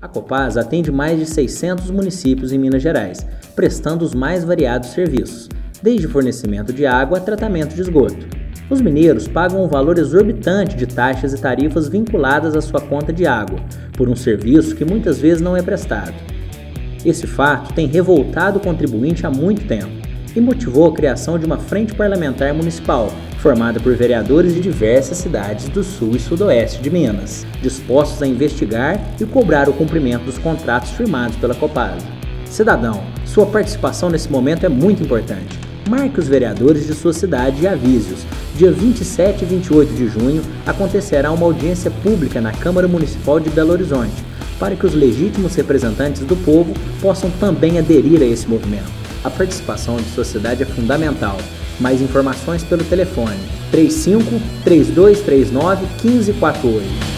A Copasa atende mais de 600 municípios em Minas Gerais, prestando os mais variados serviços, desde fornecimento de água a tratamento de esgoto. Os mineiros pagam um valor exorbitante de taxas e tarifas vinculadas à sua conta de água, por um serviço que muitas vezes não é prestado. Esse fato tem revoltado o contribuinte há muito tempo e motivou a criação de uma frente parlamentar municipal, formada por vereadores de diversas cidades do sul e sudoeste de Minas, dispostos a investigar e cobrar o cumprimento dos contratos firmados pela Copasa. Cidadão, sua participação nesse momento é muito importante. Marque os vereadores de sua cidade e avise-os. Dia 27 e 28 de junho acontecerá uma audiência pública na Câmara Municipal de Belo Horizonte, para que os legítimos representantes do povo possam também aderir a esse movimento. A participação de sociedade é fundamental. Mais informações pelo telefone 35 3239 1548.